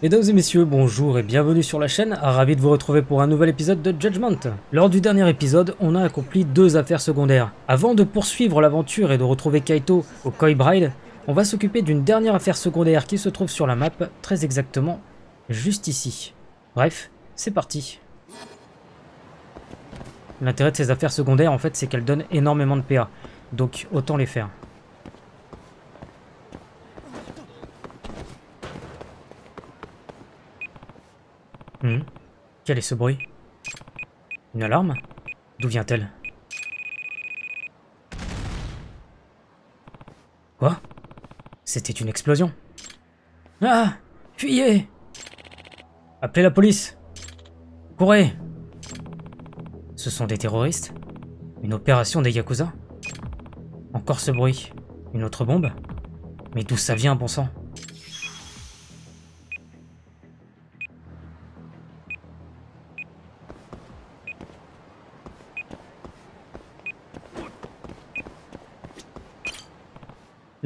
Mesdames et messieurs, bonjour et bienvenue sur la chaîne, ravi de vous retrouver pour un nouvel épisode de Judgment. Lors du dernier épisode, on a accompli deux affaires secondaires. Avant de poursuivre l'aventure et de retrouver Kaito au Koi Bride, on va s'occuper d'une dernière affaire secondaire qui se trouve sur la map, très exactement juste ici. Bref, c'est parti. L'intérêt de ces affaires secondaires, en fait, c'est qu'elles donnent énormément de PA, donc autant les faire. Hmm. Quel est ce bruit? Une alarme? D'où vient-elle? Quoi? C'était une explosion. Ah! Fuyez! Appelez la police! Courez! Ce sont des terroristes? Une opération des Yakuza? Encore ce bruit? Une autre bombe? Mais d'où ça vient, bon sang?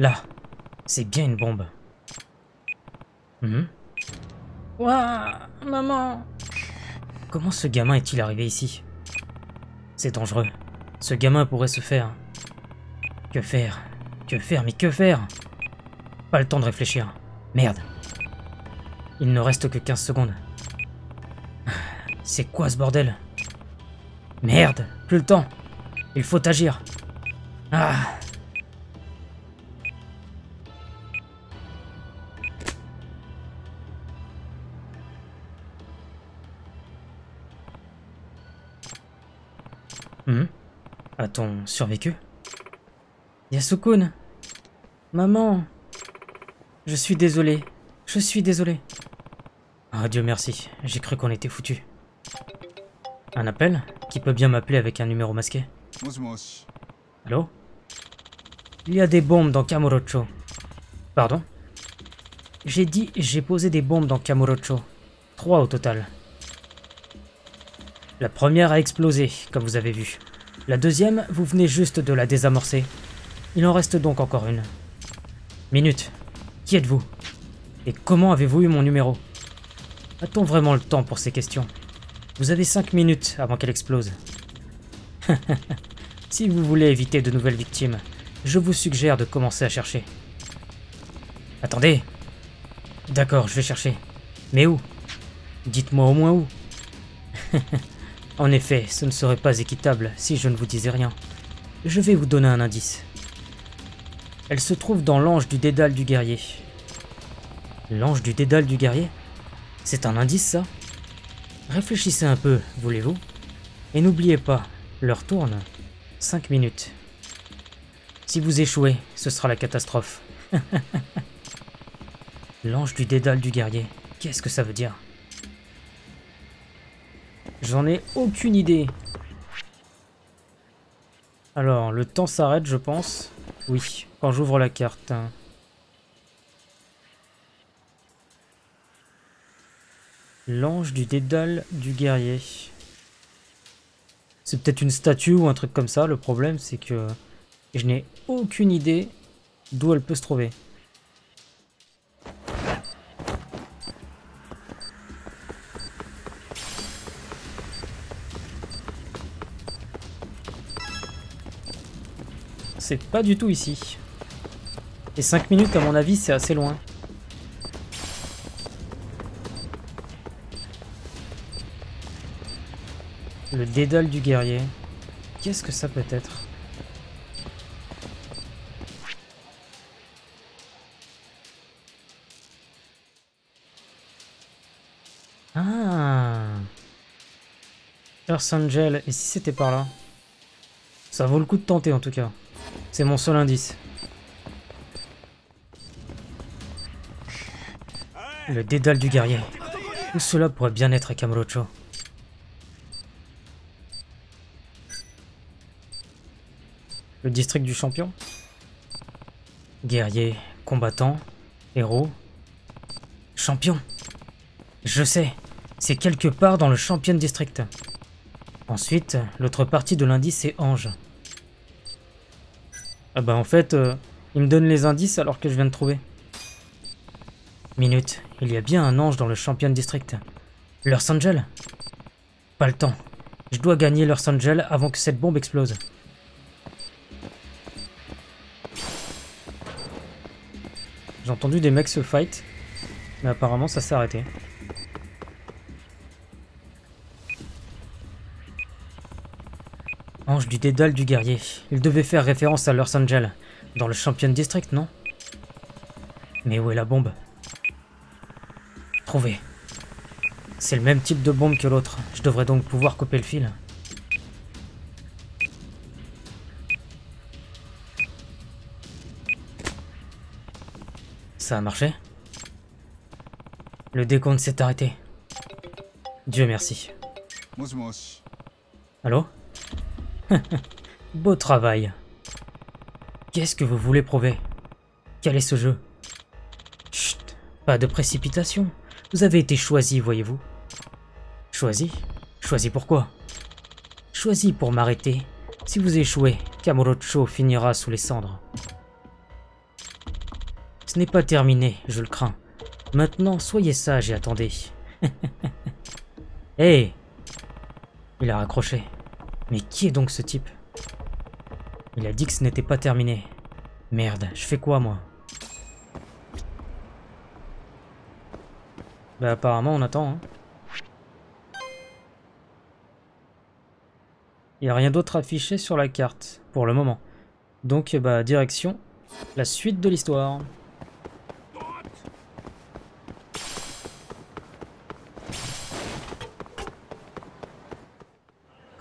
Là, c'est bien une bombe. Mhm. Ouah, maman Comment ce gamin est-il arrivé ici? C'est dangereux. Ce gamin pourrait se faire... Que faire? Que faire? Mais que faire? Pas le temps de réfléchir. Merde. Il ne reste que 15 secondes. C'est quoi ce bordel? Merde Plus le temps Il faut agir Ah Hum A-t-on survécu? Yasukun Maman Je suis désolé. Je suis désolé. Ah Dieu merci, j'ai cru qu'on était foutu. Un appel Qui peut bien m'appeler avec un numéro masqué? Allô? Il y a des bombes dans Kamurocho. Pardon? J'ai dit j'ai posé des bombes dans Kamurocho. Trois au total. La première a explosé, comme vous avez vu. La deuxième, vous venez juste de la désamorcer. Il en reste donc encore une. Minute. Qui êtes-vous? Et comment avez-vous eu mon numéro? A-t-on vraiment le temps pour ces questions? Vous avez cinq minutes avant qu'elle explose. si vous voulez éviter de nouvelles victimes, je vous suggère de commencer à chercher. Attendez D'accord, je vais chercher. Mais où? Dites-moi au moins où. En effet, ce ne serait pas équitable si je ne vous disais rien. Je vais vous donner un indice. Elle se trouve dans l'ange du dédale du guerrier. L'ange du dédale du guerrier? C'est un indice ça? Réfléchissez un peu, voulez-vous? Et n'oubliez pas, l'heure tourne. 5 minutes. Si vous échouez, ce sera la catastrophe. L'ange du dédale du guerrier, qu'est-ce que ça veut dire? J'en ai aucune idée. Alors, le temps s'arrête, je pense. Oui, quand j'ouvre la carte. L'ange du dédale du guerrier. C'est peut-être une statue ou un truc comme ça. Le problème, c'est que je n'ai aucune idée d'où elle peut se trouver. Pas du tout ici. Et 5 minutes, à mon avis, c'est assez loin. Le dédale du guerrier. Qu'est-ce que ça peut être? Ah Earth Angel, et si c'était par là? Ça vaut le coup de tenter en tout cas. C'est mon seul indice. Le dédale du guerrier. Où cela pourrait bien être à Kamurocho Le district du champion Guerrier, combattant, héros, champion. Je sais, c'est quelque part dans le champion district. Ensuite, l'autre partie de l'indice c'est ange. Ah bah en fait, euh, il me donne les indices alors que je viens de trouver. Minute, il y a bien un ange dans le champion district. Leur Angel Pas le temps. Je dois gagner leur Angel avant que cette bombe explose. J'ai entendu des mecs se fight, mais apparemment ça s'est arrêté. Ange du dédale du guerrier. Il devait faire référence à Los Angel, dans le Champion District, non? Mais où est la bombe? Trouvé. C'est le même type de bombe que l'autre. Je devrais donc pouvoir couper le fil. Ça a marché? Le décompte s'est arrêté. Dieu merci. Allô? Beau travail. Qu'est-ce que vous voulez prouver? Quel est ce jeu? Chut, pas de précipitation. Vous avez été choisi, voyez-vous. Choisi? Choisi pourquoi Choisi pour m'arrêter. Si vous échouez, Kamurocho finira sous les cendres. Ce n'est pas terminé, je le crains. Maintenant, soyez sage et attendez. Hé Il a raccroché. Mais qui est donc ce type? Il a dit que ce n'était pas terminé. Merde, je fais quoi moi? Bah apparemment on attend. Hein. Il n'y a rien d'autre affiché sur la carte, pour le moment. Donc bah direction, la suite de l'histoire.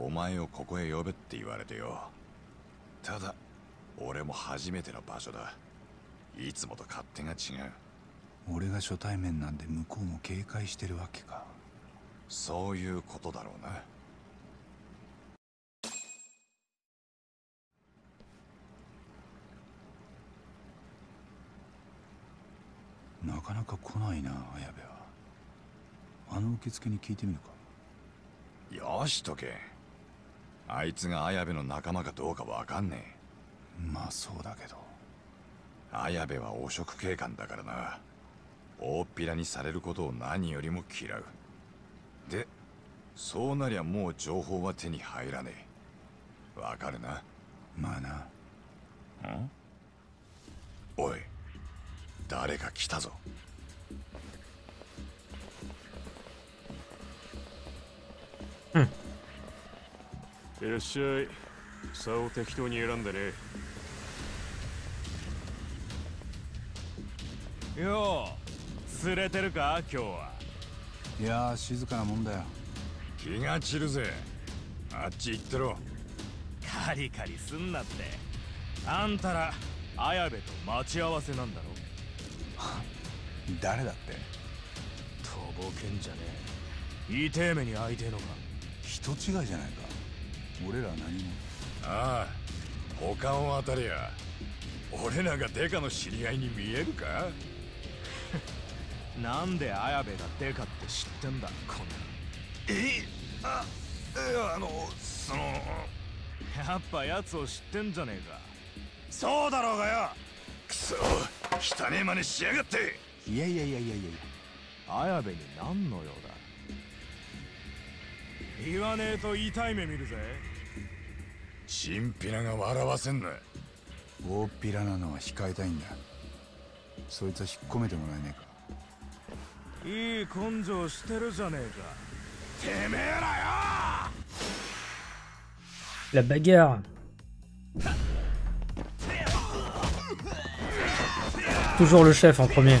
お前をここへ呼べって言われてよ。ただ俺も初めての場所だ。いつもと勝手が違う。俺が初対面なんで向こうも警戒してるわけか。そういうことだろうな。なかなか来ないな綾部は。あの受付に聞いてみるか。よしとけあいつが綾部の仲間かどうかわかんねえ。まあそうだけど。綾部は汚職警官だからな。大っぴらにされることを何よりも嫌う。でそうなりゃもう情報は手に入らねえ。わかるな。まあな。ん？おい誰か来たぞいらっしゃい。差を適当に選んでね。よう釣れてるか？今日は。いや静かなもんだよ。気が散るぜ。あっち行ってろ。カリカリすんなって。あんたら綾部と待ち合わせなんだろ 誰だって？とぼけんじゃねえ。痛え目に相手のか人違いじゃないか俺ら何も。ああ他を当たりゃ俺らがデカの知り合いに見えるか？なんで綾部がデカって知ってんだこんなえあいやあのその。やっぱ奴を知ってんじゃねえか。そうだろうがよ。くそ汚ねえ真似しやがって。いやいやいやいやいや。綾部に何の用だ？言わねえと痛い目見るぜ。チンピラが笑わせんな。大っぴらなのは控えたいんだ。そいつは引っ込めてもらえねえか。いい根性してるじゃねえか。てめえらよ！La bagarre. Toujours le chef en premier.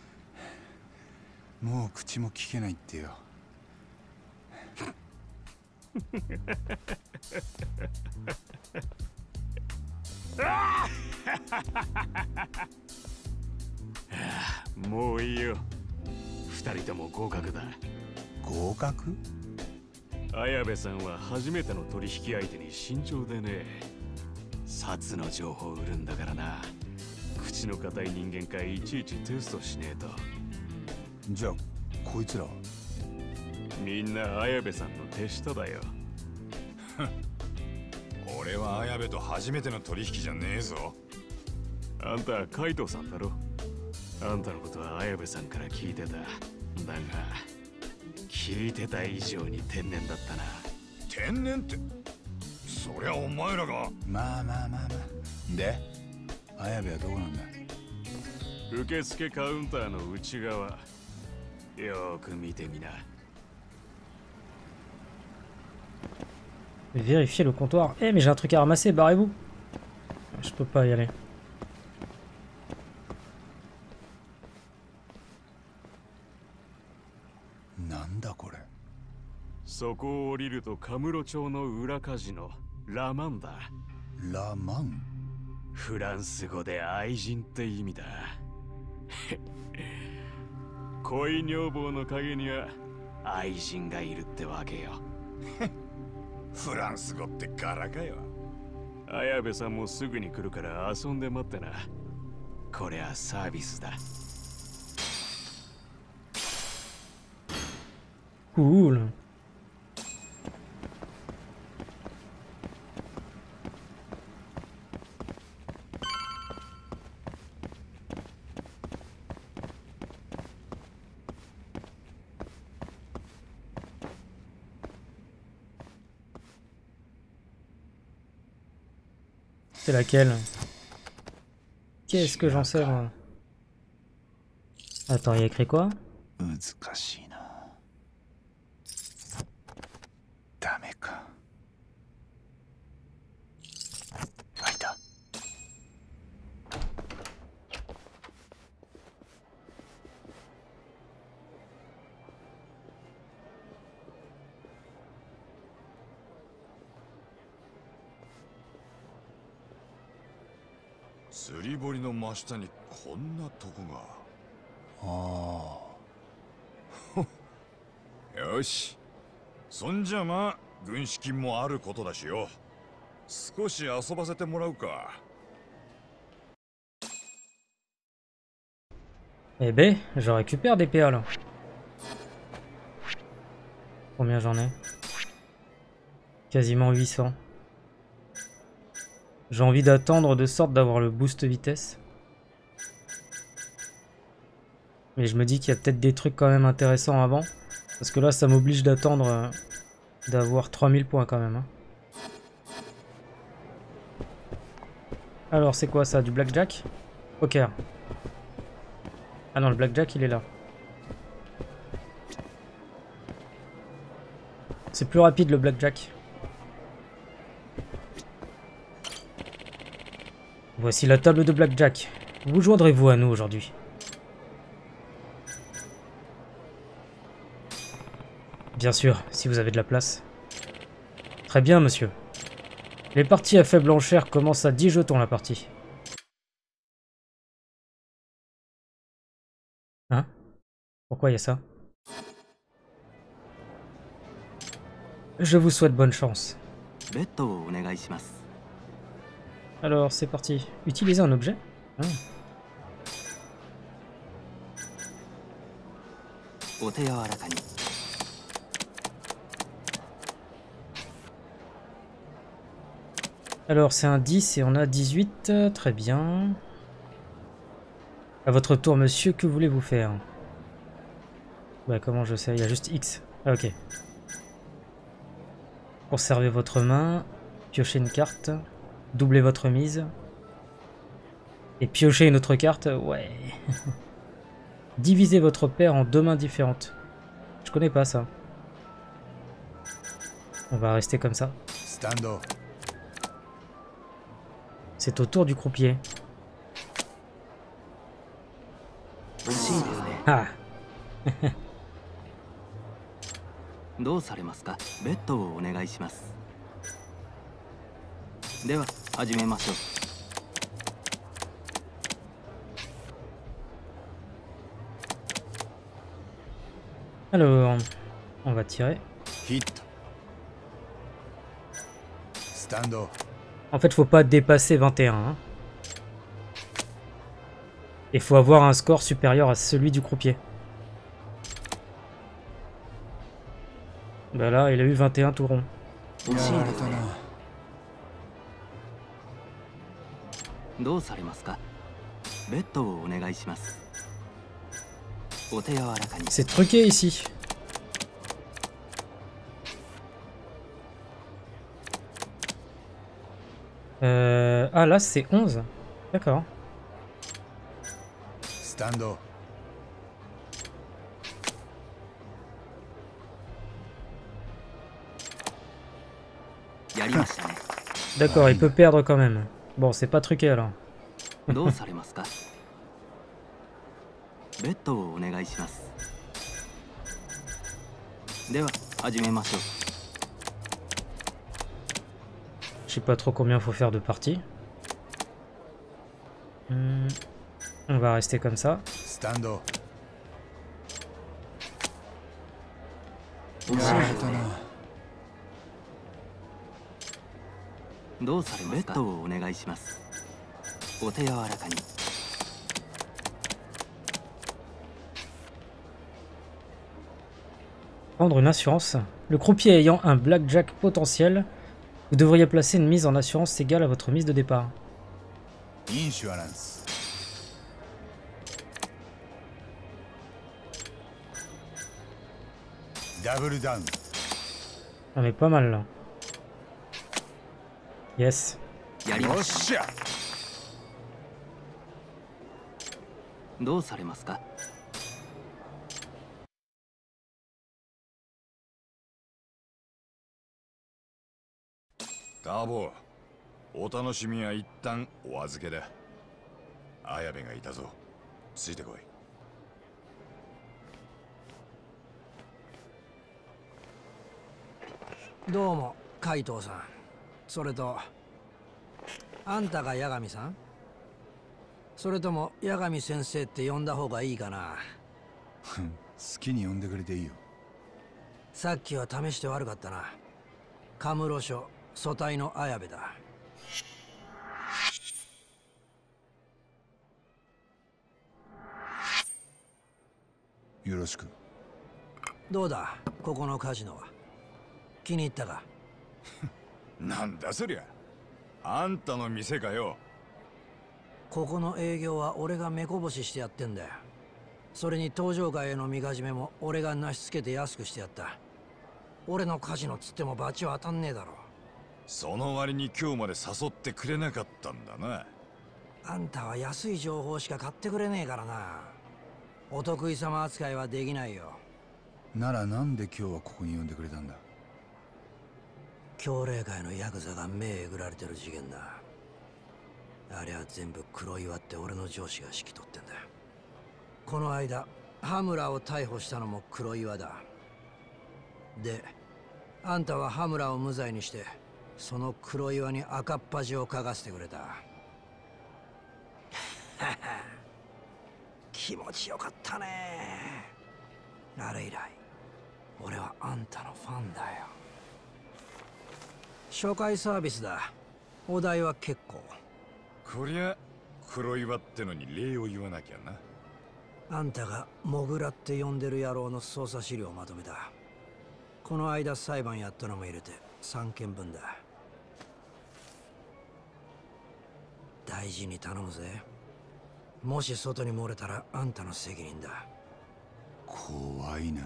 もう口も聞けないってよ。もういいよ。二人とも合格だ。合格？綾部さんは初めての取引相手に慎重でね。札の情報を売るんだからな。口の固い人間かいちいちテストしねえとじゃあこいつらは？みんな綾部さんの手下だよ。俺は綾部と初めての取引じゃねえぞ。あんたカイトさんだろ。あんたのことは綾部さんから聞いてた。だが聞いてた以上に天然だったな。天然って？そりゃお前らが。まあまあまあまあ。で綾部はどこなんだ？受付カウンターの内側よーく見てみな Vérifier le comptoir. Eh mais j'ai un truc à ramasser, barrez-vous. Je peux pas y aller. なんだこれそこを降りるとカムロ町の裏カジノラマンだラマンフランス語で愛人って意味だ恋女房の陰には愛人がいるってわけよ。フランス語って柄かよ綾部さんもすぐに来るから遊んで待ってな。これはサービスだ。Cool. Laquelle Qu'est-ce que j'en sais moi? Attends, il y a écrit quoi? 釣り堀の真下にこんなとこあがよしそんじゃまあ軍資金もあることだしよ少し遊ばせてもらうか Eh ben, je récupère des perles. Combien j'en ai Quasiment 800. J'ai envie d'attendre de sorte d'avoir le boost vitesse. Mais je me dis qu'il y a peut-être des trucs quand même intéressants avant. Parce que là, ça m'oblige d'attendre euh, d'avoir 3000 points quand même. hein. Alors, c'est quoi ça Du blackjack? Poker. Ah non, le blackjack, il est là. C'est plus rapide le blackjack. Voici la table de blackjack. Vous joindrez-vous à nous aujourd'hui Bien sûr, si vous avez de la place. Très bien, monsieur. Les parties à faible enchère commencent à 10 jetons la partie. Hein Pourquoi il y a ça Je vous souhaite bonne chance. ベッドをお願いします Alors, c'est parti. Utiliser un objet. Ah. Alors, c'est un 10 et on a 18. Très bien. À votre tour, monsieur, que voulez-vous faire? Bah, comment je sais? Il y a juste X. Ah, ok. Conservez votre main. Piochez une carte. Doublez votre mise. Et piochez une autre carte, ouais. Divisez votre paire en deux mains différentes. Je connais pas ça. On va rester comme ça. C'est au tour du croupier. Ah どうされますかベッドをお願いしますでは始めましょう Alors, on va tirer. ヒットスタンド En fait, faut pas dépasser 21. hein. Et faut avoir un score supérieur à celui du croupier. Bah là, il a eu 21 tout rond. 欲 どうされますかベッドをお願いしますお手柔らかに C'est truqué ici. Euh... Ah là, c'est 11. D'accord. スタンドやりましたね D'accord, il peut perdre quand même. Bon, c'est pas truqué alors. Je sais pas trop combien faut faire de parties. Hmm, on va rester comme ça. Stando. どうされますかベッドをお願いしますお手柔らかに Prendre une assurance. Le croupier ayant un blackjack potentiel, vous devriez placer une mise en assurance égale à votre mise de départ. インシュアランスダブルダウン On est pas mal là. Yes. やりよっましゃ。どうされますか？ターボお楽しみは一旦お預けだ。綾部がいたぞ。ついてこい。どうも海藤さんそれとあんたが八神さん？それとも八神先生って呼んだ方がいいかな？好きに呼んでくれていいよ。さっきは試して悪かったな。カムロ署組対の綾部だ。よろしく。どうだ？ここのカジノは。気に入ったか？なんだそりゃ。あんたの店かよ。ここの営業は俺が目こぼししてやってんだよ。それに登場会へのみかじめも俺が成しつけて安くしてやった。俺のカジノつってもバチは当たんねえだろ。その割に今日まで誘ってくれなかったんだな。あんたは安い情報しか買ってくれねえからな。お得意様扱いはできないよ。ならなんで今日はここに呼んでくれたんだ？協霊会のヤクザが目えぐられてる事件だ。あれは全部黒岩って俺の上司が指揮取ってんだ。この間羽村を逮捕したのも黒岩だ。であんたは羽村を無罪にしてその黒岩に赤っ端をかがせてくれた。気持ちよかったね。あれ以来俺はあんたのファンだよ。初回サービスだ。お代は結構。こりゃ黒岩ってのに礼を言わなきゃな。あんたがモグラって呼んでる野郎の捜査資料をまとめた。この間裁判やったのも入れて3件分だ。大事に頼むぜ。もし外に漏れたらあんたの責任だ。怖いな。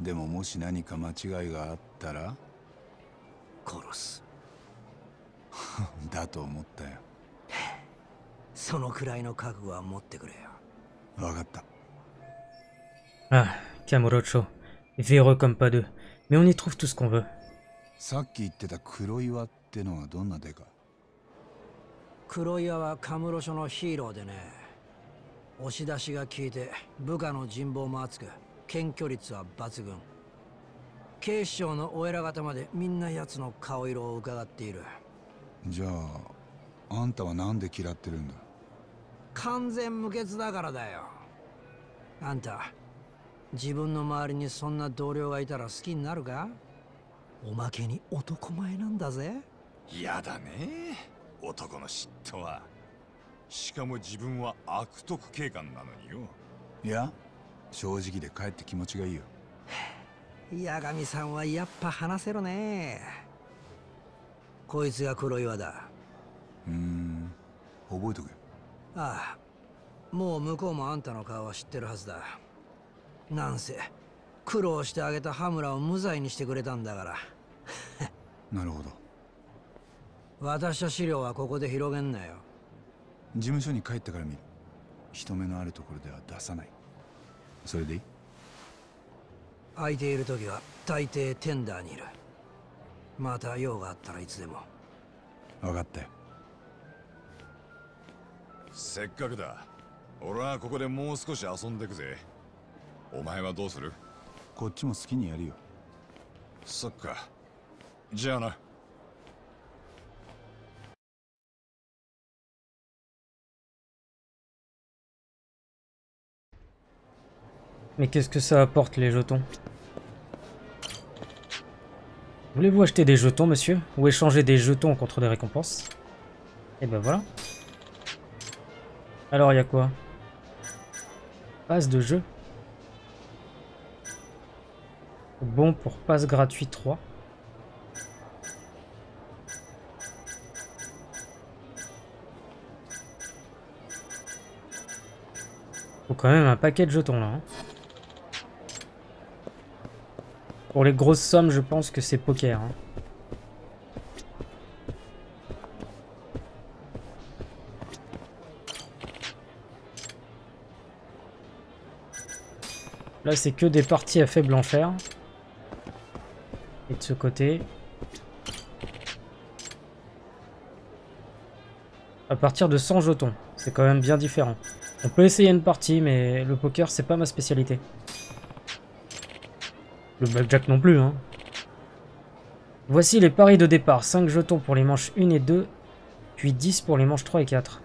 でももし何か間違いがあったら？殺すだと思ったよそのくらいの覚悟は持ってくれよわかった。Ah, Kamurocho. Véreux comme pas deux. Mais on y trouve tout ce qu'on veut. さっき言ってた黒岩ってのはどんなデカ？黒岩はカムロ署のヒーローでね押し出しが効いて部下の人望も厚く検挙率は抜群警視庁のお偉方までみんな奴の顔色を伺っている。じゃあ、あんたはなんで嫌ってるんだ？完全無欠だからだよ。あんた自分の周りにそんな同僚がいたら好きになるか？おまけに男前なんだぜ。やだね。男の嫉妬は。しかも自分は悪徳警官なのによ。いや、正直で帰って気持ちがいいよ。八神さんはやっぱ話せるねこいつが黒岩だうーん、覚えとけ。ああもう向こうもあんたの顔は知ってるはずだなんせ苦労してあげた羽村を無罪にしてくれたんだから なるほど。渡した資料はここで広げんなよ事務所に帰ってから見る。人目のあるところでは出さない。それでいい？空いている時は大抵テンダーにいる。また用があったらいつでも。わかったよ。せっかくだ。俺はここでもう少し遊んでくぜ。お前はどうする？こっちも好きにやるよ。そっか。じゃあな Mais qu'est-ce que ça apporte les jetons? Voulez-vous acheter des jetons, monsieur? Ou échanger des jetons contre des récompenses? Et ben voilà. Alors, il y a quoi? Passe de jeu. Bon pour passe gratuit 3. Faut quand même un paquet de jetons là. hein. Pour les grosses sommes, je pense que c'est poker. hein. Là, c'est que des parties à faible enfer. Et de ce côté... À partir de 100 jetons. C'est quand même bien différent. On peut essayer une partie, mais le poker, c'est pas ma spécialité. Le blackjack non plus, hein. Voici les paris de départ. 5 jetons pour les manches 1 et 2, puis 10 pour les manches 3 et 4.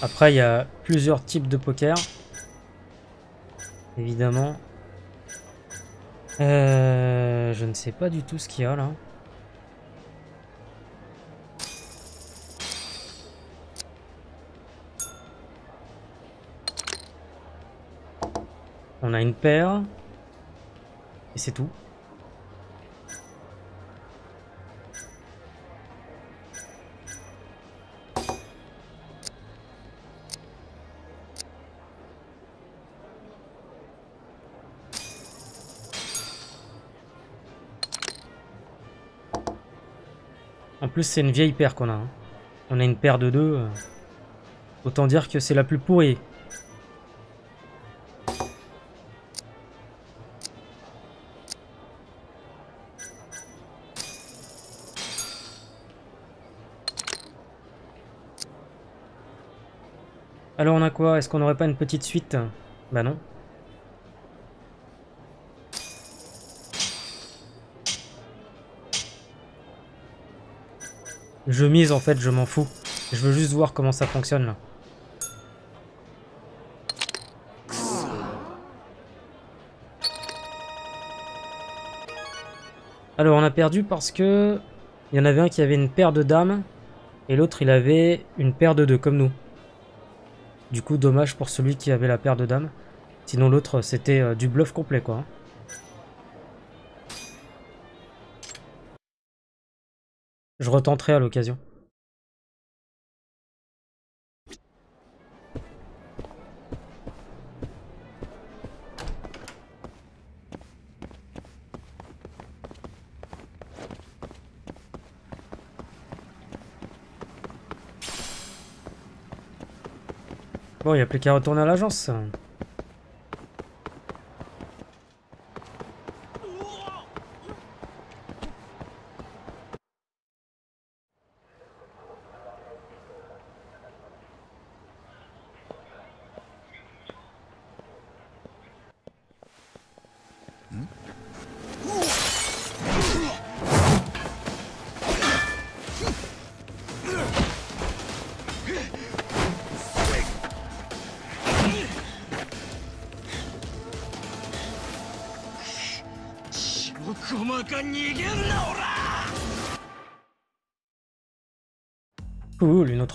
Après, il y a plusieurs types de poker. Évidemment. Euh, je ne sais pas du tout ce qu'il y a là. On a une paire. Et c'est tout. En plus, c'est une vieille paire qu'on a. hein. On a une paire de deux. euh. Autant dire que c'est la plus pourrie. Alors on a quoi? Est-ce qu'on n'aurait pas une petite suite? Bah non. Je mise en fait, je m'en fous. Je veux juste voir comment ça fonctionne là. Alors on a perdu parce que il y en avait un qui avait une paire de dames et l'autre il avait une paire de deux comme nous. Du coup dommage pour celui qui avait la paire de dames. Sinon l'autre c'était euh, du bluff complet quoi. Je retenterai à l'occasion. Bon, il a plus qu'à retourner à l'agence.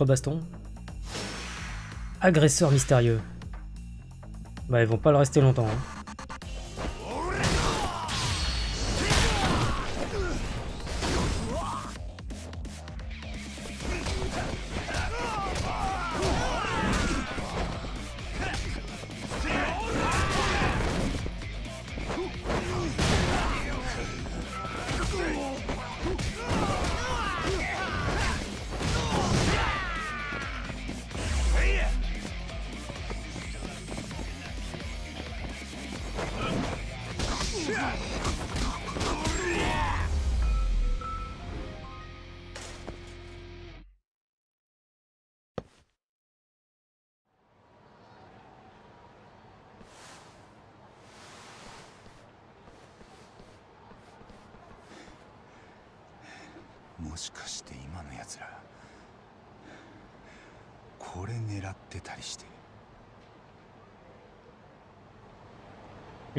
Baston. Agresseur mystérieux. Bah ils vont pas le rester longtemps. hein.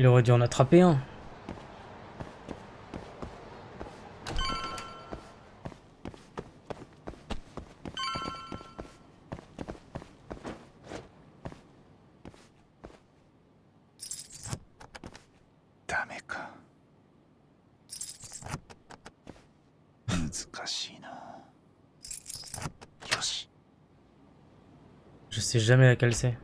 Il aurait dû en attraper un. Je sais jamais laquelle c'est.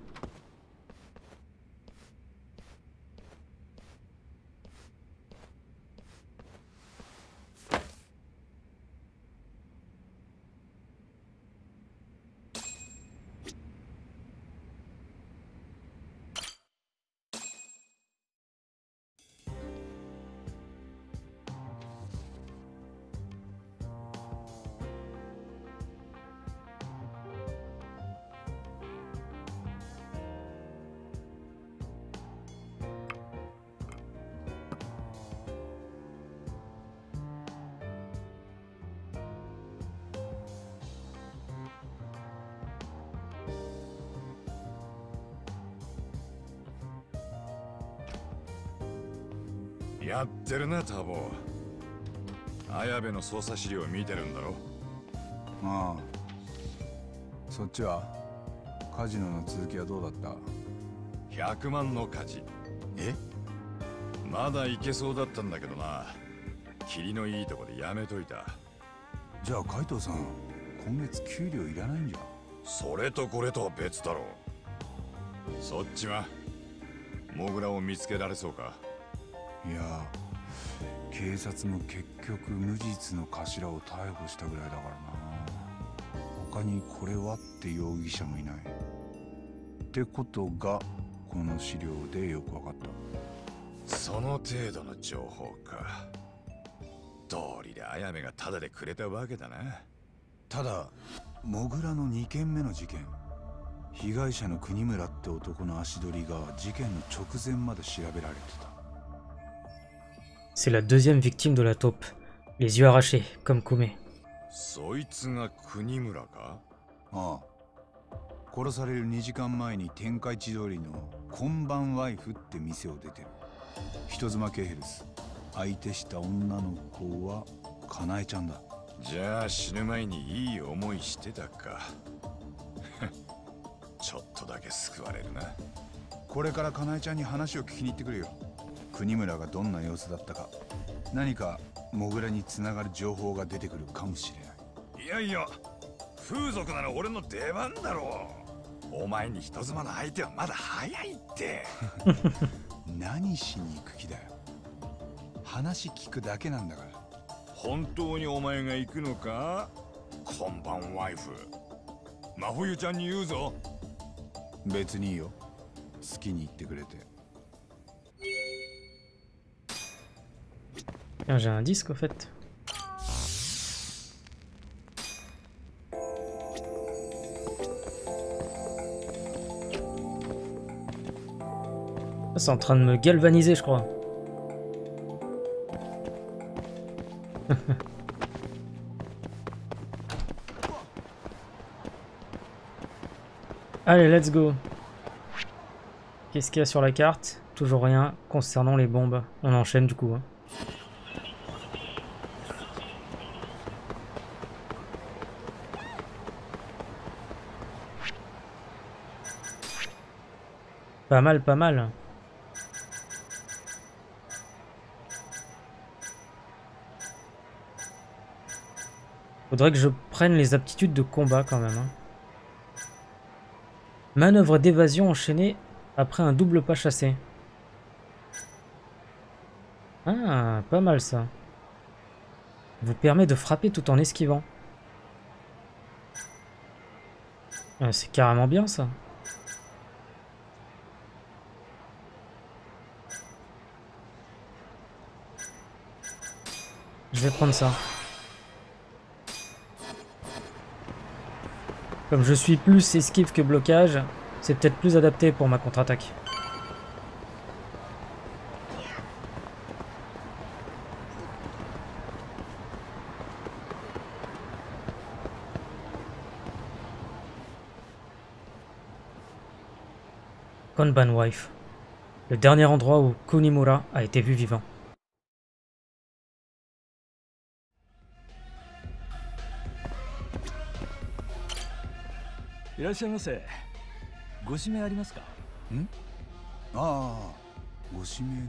ってるなターボ。綾部の捜査資料見てるんだろ？ああ。そっちは？カジノの続きはどうだった？100万の価値え？まだいけそうだったんだけどな。霧のいいとこでやめといた。じゃあ海藤さん今月給料いらないんじゃ？それとこれとは別だろそっちはモグラを見つけられそうか？いや警察も結局無実の頭を逮捕したぐらいだからな。他にこれはって容疑者もいない。ってことがこの資料でよく分かった。その程度の情報か。道理であやめがタダでくれたわけだな。ただモグラの2件目の事件。被害者の国村って男の足取りが事件の直前まで調べられてた C'est la deuxième victime de la taupe. Les yeux arrachés, comme Koumé. そいつが国村かああ殺される2時間前に天下一通りの「こんばんワイフ」って店を出てる人妻系ヘルス相手した女の子はかなえちゃんだじゃあ死ぬ前にいい思いしてたかちょっとだけ救われるなこれからかなえちゃんに話を聞きに行ってくるよ国村がどんな様子だったか何かモグラにつながる情報が出てくるかもしれない。いやいや風俗なら俺の出番だろう。お前に人妻の相手はまだ早いって。何しに行く気だよ。話聞くだけなんだから。本当にお前が行くのか？こんばんワイフ。真冬ちゃんに言うぞ。別にいいよ。好きに言ってくれて j'ai un disque au fait. Ça, C'est en train de me galvaniser, je crois. Allez, let's go. Qu'est-ce qu'il y a sur la carte? Toujours rien concernant les bombes. On enchaîne du coup. hein. Pas mal, pas mal. Faudrait que je prenne les aptitudes de combat quand même. hein. Manœuvre d'évasion enchaînée après un double pas chassé. Ah, pas mal ça. Vous permet de frapper tout en esquivant. Ah, C'est carrément bien ça. Je vais prendre ça. Comme je suis plus esquive que blocage, c'est peut-être plus adapté pour ma contre-attaque. Konban Wife, le dernier endroit où Kunimura a été vu vivant. らっしゃいませ。ご指名ありますか？ああご指名ね。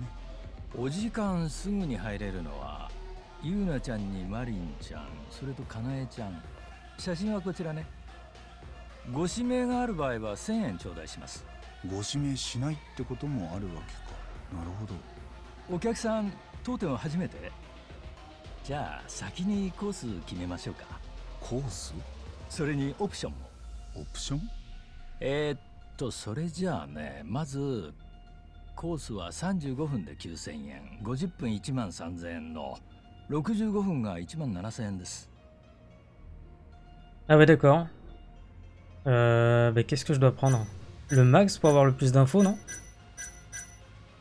お時間すぐに入れるのはゆうなちゃんにマリンちゃんそれとかなえちゃん。写真はこちらね。ご指名がある場合は1000円頂戴します。ご指名しないってこともあるわけか。なるほど。お客さん当店は初めて。じゃあ先にコース決めましょうか。コース？それにオプションも オプションえー、っとそれじゃあねまずコースは35分で9000円50分1万3000円の65分が1万7000円です Ah ouais d'accord. Euh, bah, qu'est-ce que je dois prendre Le max pour avoir le plus d'infos, non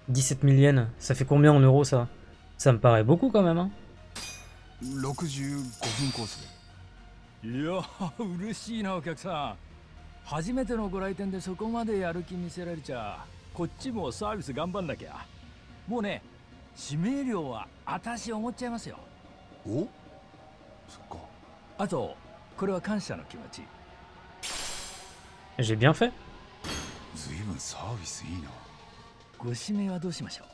17 000 yens, ça fait combien en euros ça Ça me paraît beaucoup quand même. Hein 65分コースで いや嬉しいなお客さん。初めてのご来店でそこまでやる気見せられちゃこっちもサービス頑張んなきゃ。もうね指名料は私おごっちゃいますよ。お？そっか。あとこれは感謝の気持ち。J'ai bien fait. 随分サービスいいな。ご指名はどうしましょう。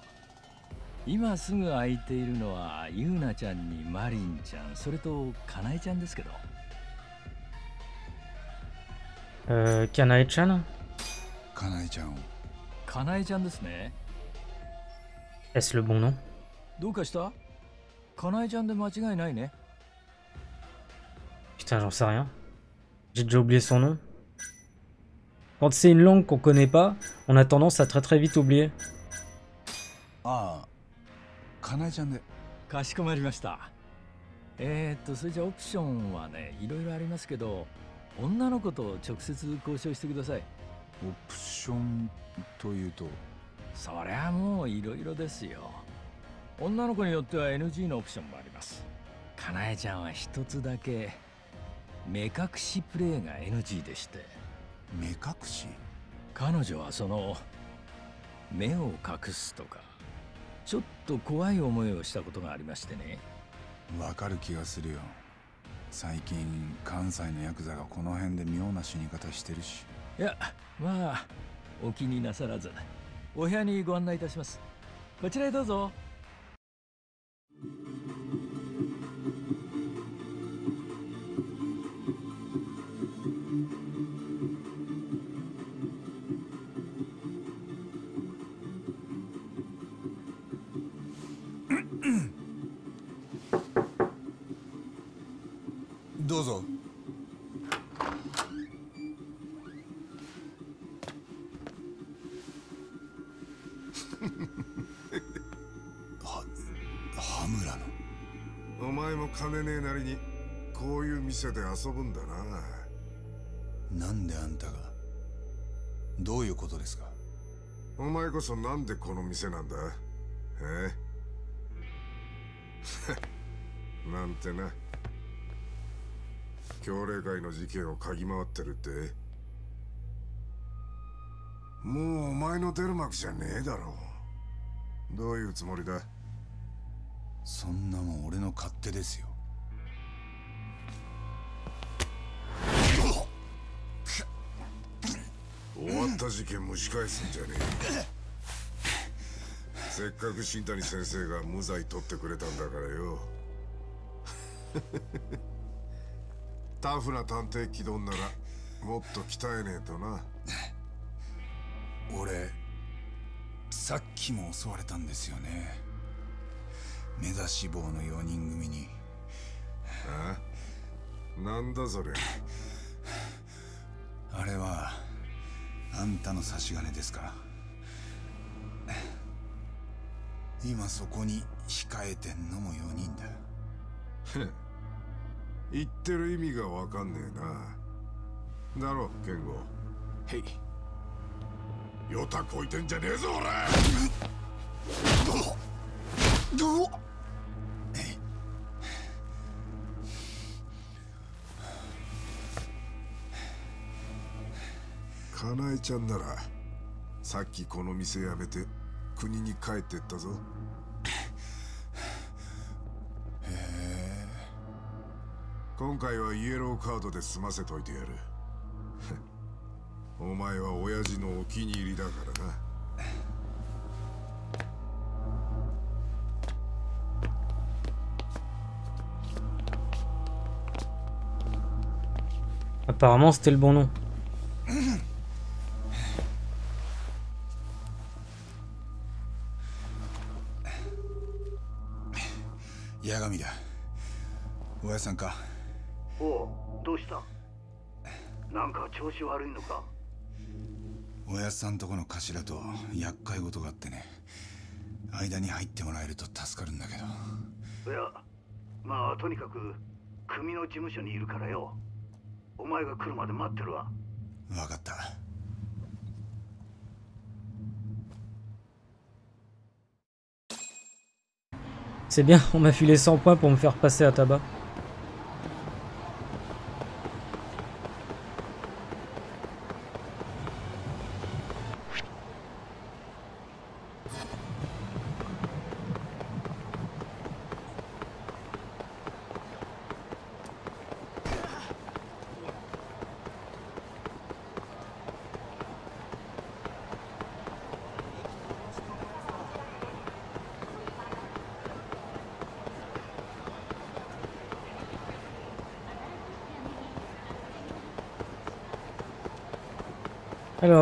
今すぐ空いているのはゆうなちゃんにマリンちゃんそれとかなえちゃんですけど Euh, Kanae-chan かなえちゃんをかなえちゃんですね Est-ce le bon nom どうかしたかなえちゃんで間違いないね Putain, j'en sais rien. J'ai déjà oublié son nom. Quand c'est une langue qu'on connaît pas, on a tendance à très très vite oublier. ああかなえちゃんでかしこまりましたえー、っとそれじゃオプションはねいろいろありますけど 女の子と直接交渉してください。オプションというと？そりゃもういろいろですよ。女の子によっては NG のオプションもあります。かなえちゃんは一つだけ目隠しプレイが NG でして。目隠し？彼女はその目を隠すとかちょっと怖い思いをしたことがありましてね。わかる気がするよ最近関西のヤクザがこの辺で妙な死に方してるし。いやまあお気になさらず。お部屋にご案内いたします。こちらへどうぞ。どうぞ。お前も金ねえなりにこういう店で遊ぶんだな。なんであんたが？どういうことですか？お前こそなんでこの店なんだ？え？なんてな。協霊会の事件を嗅ぎ回ってるって。もうお前の出る幕じゃねえだろ。うどういうつもりだ？そんなもん俺の勝手ですよ。終わった事件蒸し返すんじゃねえ。せっかく新谷先生が無罪取ってくれたんだからよタフな探偵気取んならもっと鍛えねえとな。俺さっきも襲われたんですよね。目指し棒の4人組に。あなんだそれ。あれはあんたの差し金ですから。今そこに控えてんのも4人だ言ってる意味がわかんねえな。だろ健吾。へい。ヨタこいてんじゃねえぞ俺！かなえちゃんならさっきこの店辞めて国に帰ってったぞ今回はイエローカードで済ませといてやる お前は親父のお気に入りだからな Apparemment, c'était le bon nom. さんとこの頭と厄介事があってね。間に入ってもらえると助かるんだけど。いやまあとにかく組の事務所にいるからよ。お前が来るまで待ってるわ。分かった。C'est bien, on m'a filé 100 points pour me faire passer à tabac.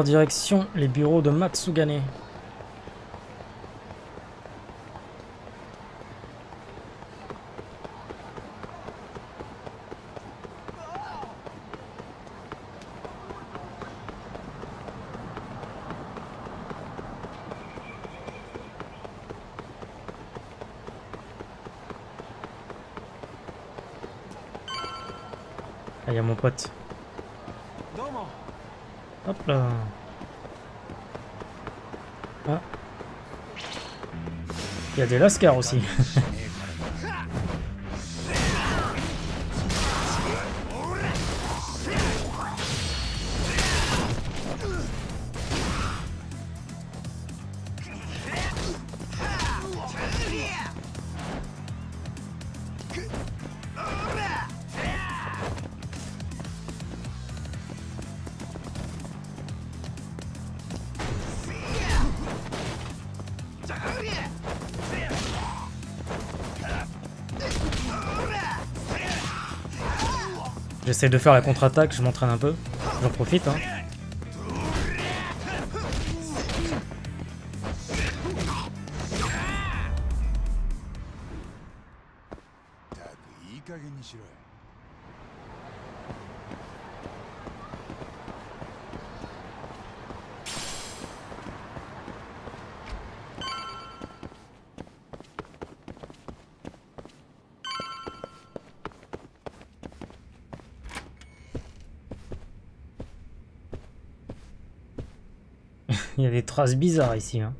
Direction les bureaux de Matsugane. Ah, mon pote. Ah. Il y a des lascars aussi. J'essaie de faire la contre-attaque, je m'entraîne un peu. J'en profite. Hein. Traces bizarres ici. Hein.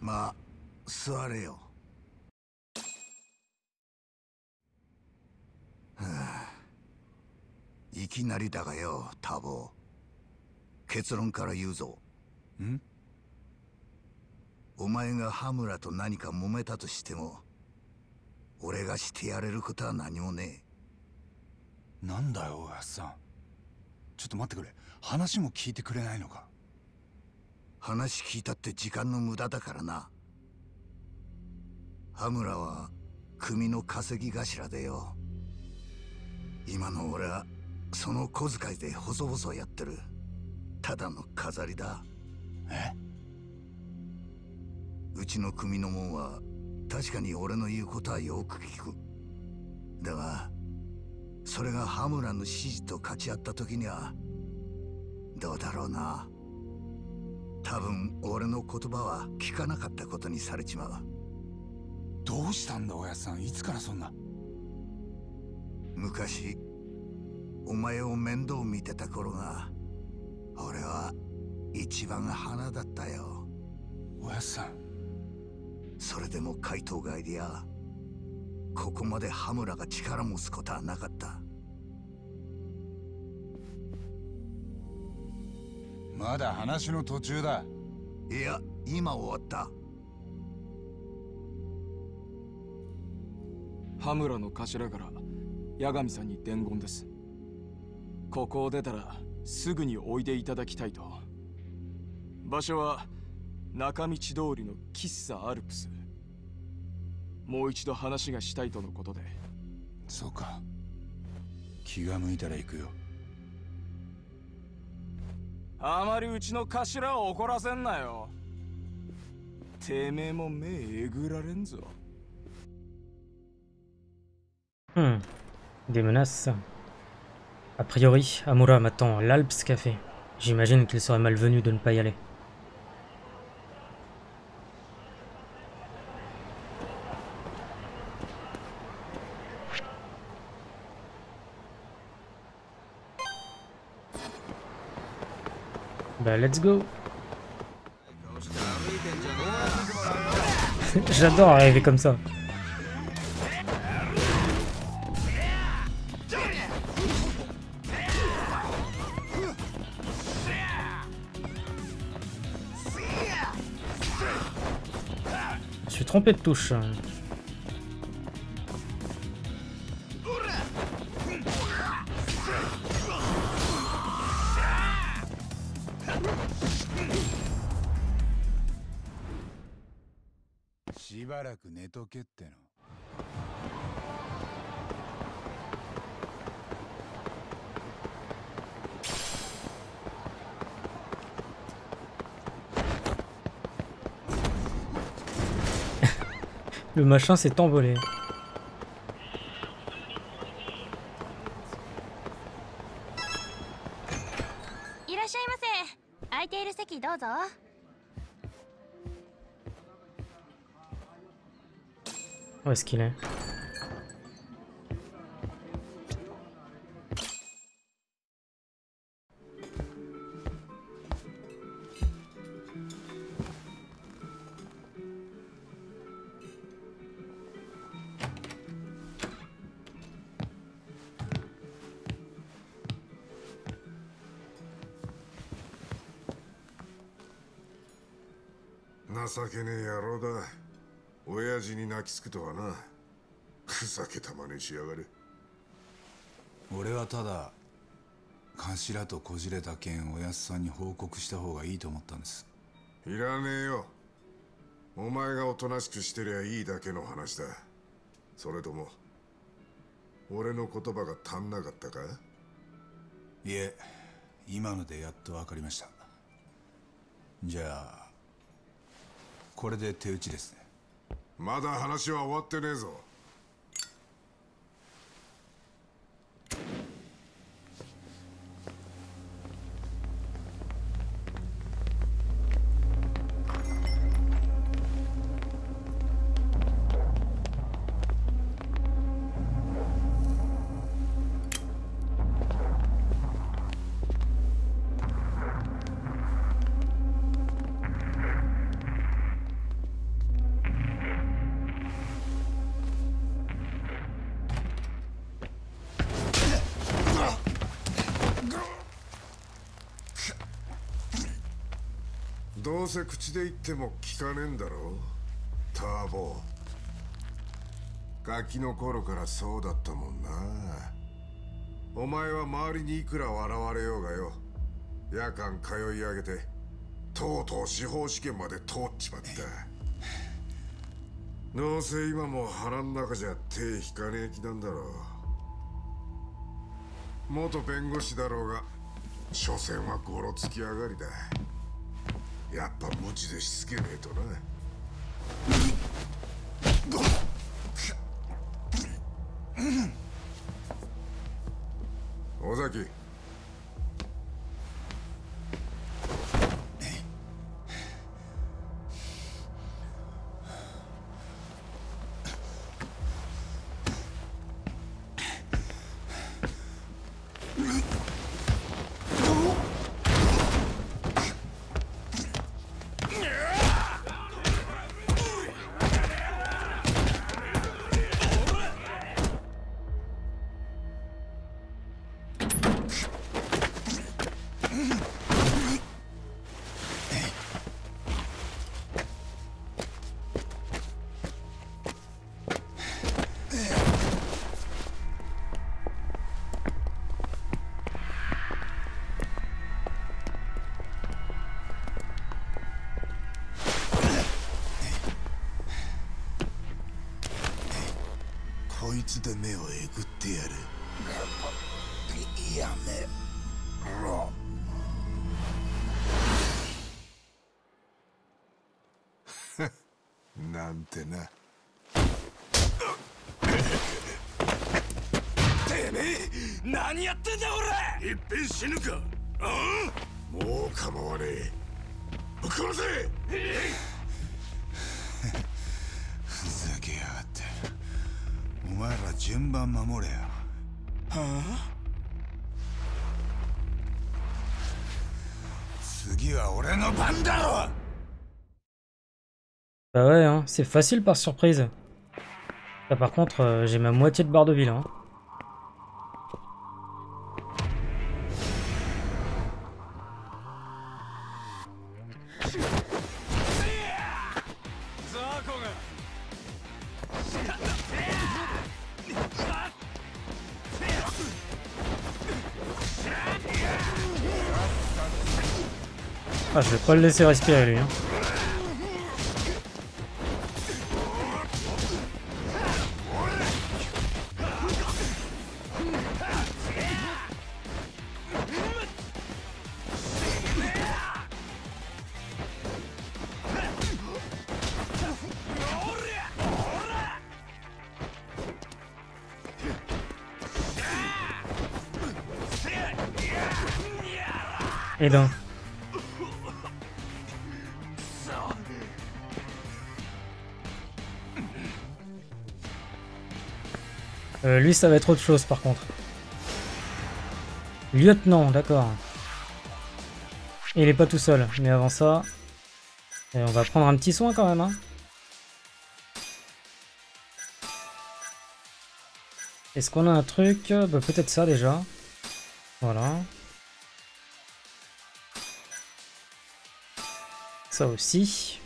まあ座れよ、はあ、いきなりだがよ多忙結論から言うぞんお前が羽村と何か揉めたとしても俺がしてやれることは何もねなんだよおやっさんちょっと待ってくれ。話も聞いてくれないのか？話聞いたって時間の無駄だからな。羽村は組の稼ぎ頭でよ。今の俺はその小遣いで細々やってる。ただの飾りだ。え？うちの組の門は確かに俺の言うことはよく聞く。だがそれが羽村の指示と勝ち合った時にはどうだろうな。多分俺の言葉は聞かなかったことにされちまう。どうしたんだおやっさん。いつからそんな？昔お前を面倒見てた頃が俺は一番花だったよ。おやっさん。それでも怪盗帰りやここまで羽村が力持つことはなかった。まだ話の途中だ。いや今終わった。羽村の頭から八神さんに伝言です。ここを出たらすぐにおいでいただきたいと。場所は中道通りの喫茶アルプスもう一度話がしたいとのことでそうか気が向いたら行くよあまりうちの頭を怒らせんなよてめえも目えぐられんぞ Hmm. Des menaces. A priori, Amura m'attend à l'Alps Café. J'imagine qu'il serait malvenu de ne pas y aller. Bah let's go J'adore arriver comme ça. Je suis trompé de touche.「machin s'est envolé. Où est-ce qu'il est, qu est? 情けねえ野郎だ。親父に泣きつくとはな。ふざけた真似しやがる。俺はただ頭とこじれた件おやっさんに報告した方がいいと思ったんです。いらねえよ。お前がおとなしくしてりゃいいだけの話だ。それとも俺の言葉が足んなかったか？いえ今のでやっと分かりました。じゃあこれで手打ちですね。まだ話は終わってねえぞ。せ口で言っても聞かねえんだろ？ターボガキの頃からそうだったもんな。お前は周りにいくら笑われようがよ。夜間通い上げてとうとう司法試験まで通っちまった。どうせ今も腹ん中じゃ手引かねえ気なんだろう。元弁護士だろうが所詮はゴロつき上がりだ。やっぱ無知でしつけねえとな。尾崎。何やってんだ俺いっぺん死ぬかああもう構わねえぶっ殺せふざけやがってお前ら順番守れよはあ次は俺の番だろ Bah ouais, hein, c'est facile par surprise. Là par contre, euh, j'ai ma moitié de barre de vie là. hein. 걸리세요, 시피아이요 ça va être autre chose par contre. Lieutenant, d'accord. Il est pas tout seul, mais avant ça, on va prendre un petit soin quand même. Hein. Est-ce qu'on a un truc? Bah, Peut-être ça déjà. Voilà. Ça aussi.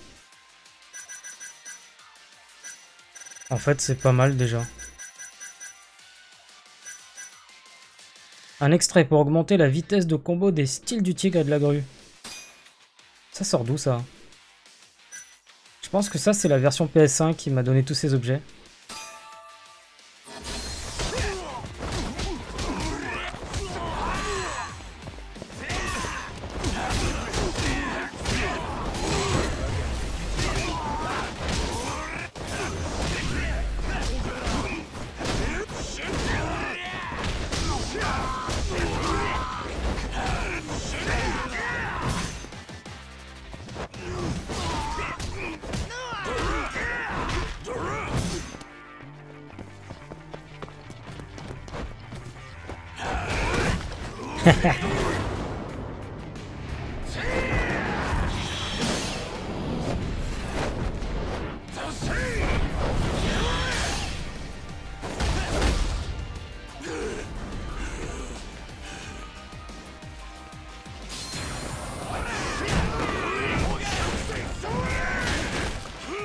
En fait, c'est pas mal déjà. Un extrait pour augmenter la vitesse de combo des styles du tigre et de la grue. Ça sort d'où ça? Je pense que ça c'est la version PS1 qui m'a donné tous ces objets.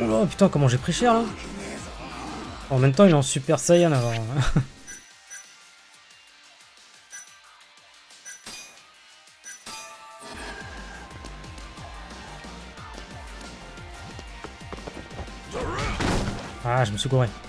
oh putain, comment j'ai pris cher là En même temps, il est en Super Saiyan avant. Hein. 是 고, 하.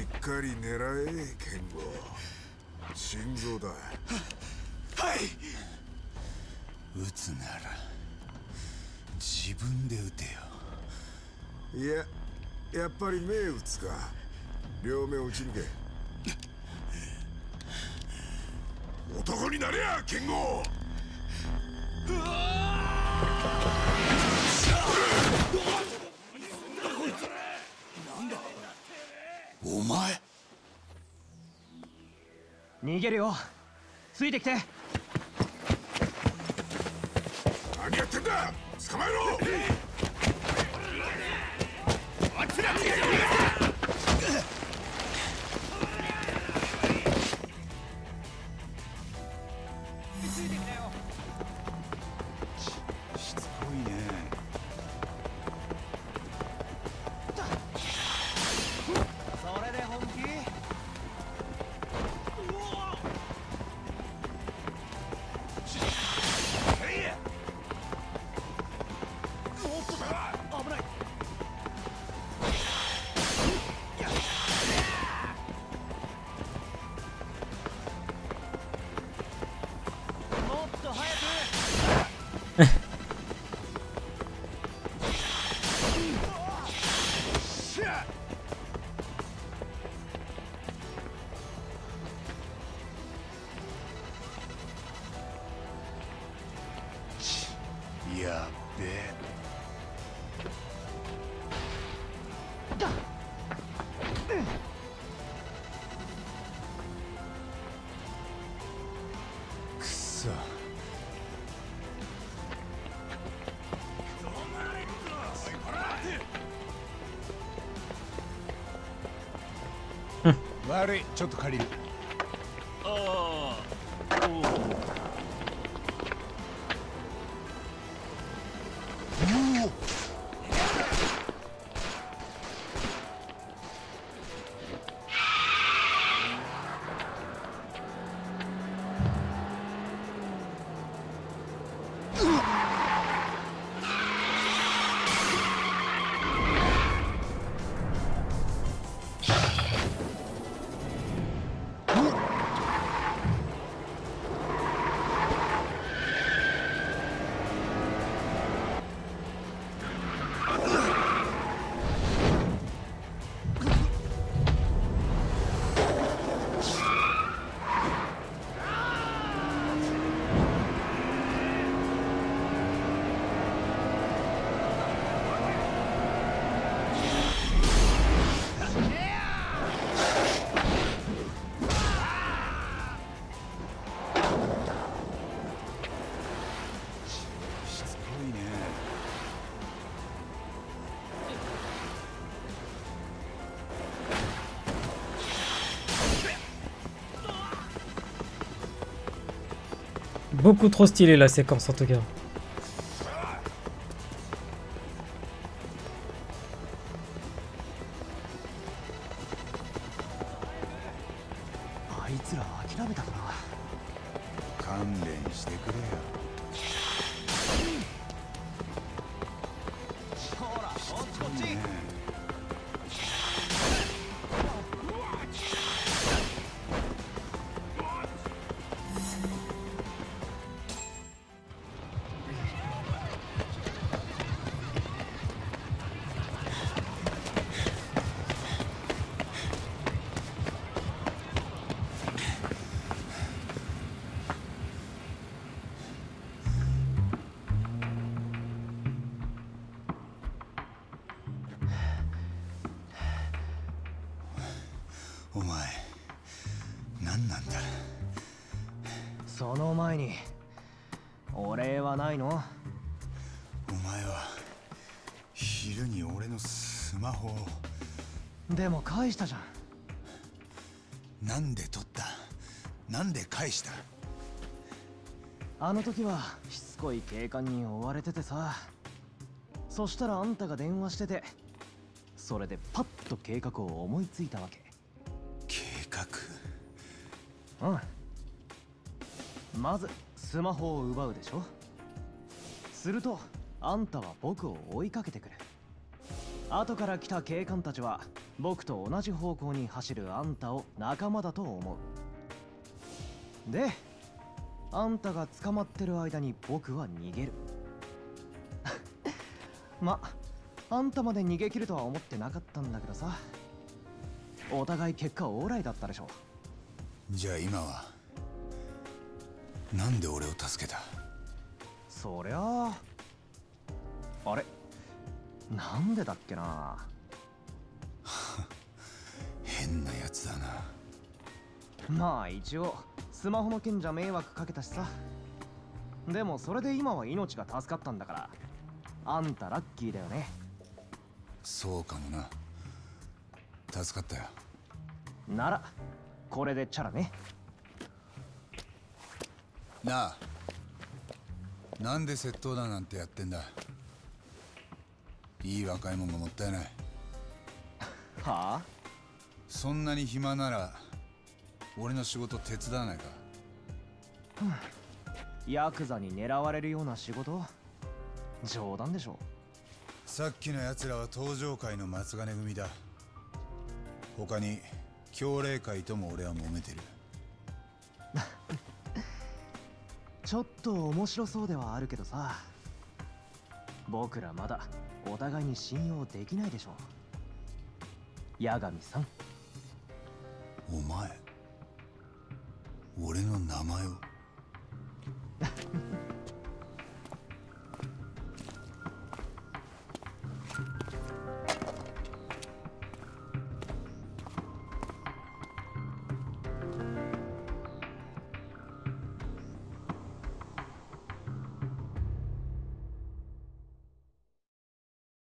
しっかり狙えケンゴ心臓だ。はい。撃つなら自分で撃てよ。いややっぱり目打つか。両目を打ち抜け。男になれやケン逃げるよ。ついてきて。何やってんだ捕まえろ。し悪い。ちょっと借りる。Beaucoup trop stylé la séquence en tout cas. 警官に追われててさ。そしたらあんたが電話しててそれでパッと計画を思いついたわけ。計画？うん。まずスマホを奪うでしょ。するとあんたは僕を追いかけてくる。後から来た警官たちは僕と同じ方向に走るあんたを仲間だと思う。であんたが捕まってる間に僕は逃げる。まあんたまで逃げ切るとは思ってなかったんだけどさ。お互い結果オーライだったでしょじゃあ今はなんで俺を助けた？そりゃああれなんでだっけな。変なやつだな。まあ一応スマホの件じゃ迷惑かけたしさ。でもそれで今は命が助かったんだから。あんたラッキーだよね。そうかもな。助かったよ。ならこれでチャラね。なあなんで窃盗だなんてやってんだ。いい若いもんがもったいない。はあ？そんなに暇なら俺の仕事手伝わないか？ヤクザに狙われるような仕事？冗談でしょ。さっきの奴らは登場界の松金組だ。他に強霊会とも俺は揉めてる。ちょっと面白そうではあるけどさ。僕らまだお互いに信用できないでしょ。八神さん。お前俺の名前を。